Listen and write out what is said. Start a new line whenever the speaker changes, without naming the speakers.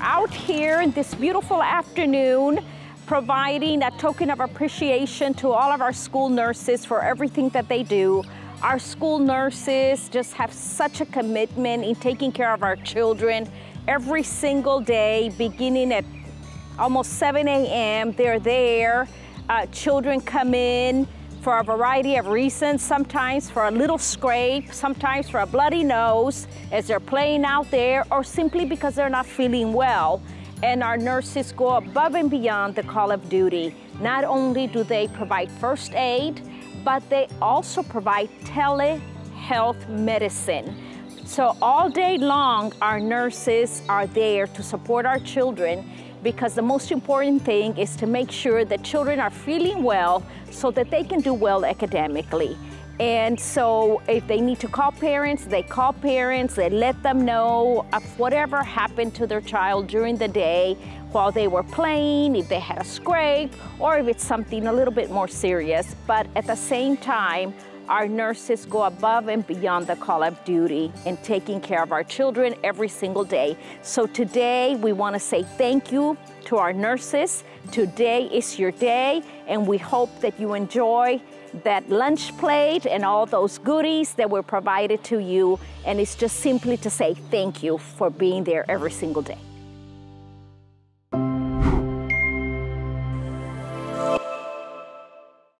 out here in this beautiful afternoon providing a token of appreciation to all of our school nurses for everything that they do. Our school nurses just have such a commitment in taking care of our children every single day, beginning at almost 7 a.m. They're there. Uh, children come in for a variety of reasons, sometimes for a little scrape, sometimes for a bloody nose as they're playing out there, or simply because they're not feeling well and our nurses go above and beyond the call of duty. Not only do they provide first aid, but they also provide telehealth medicine. So all day long, our nurses are there to support our children because the most important thing is to make sure that children are feeling well so that they can do well academically. And so if they need to call parents, they call parents, they let them know of whatever happened to their child during the day while they were playing, if they had a scrape, or if it's something a little bit more serious. But at the same time, our nurses go above and beyond the call of duty in taking care of our children every single day. So today we want to say thank you to our nurses. Today is your day, and we hope that you enjoy that lunch plate and all those goodies that were provided to you. And it's just simply to say thank you for being there every single day.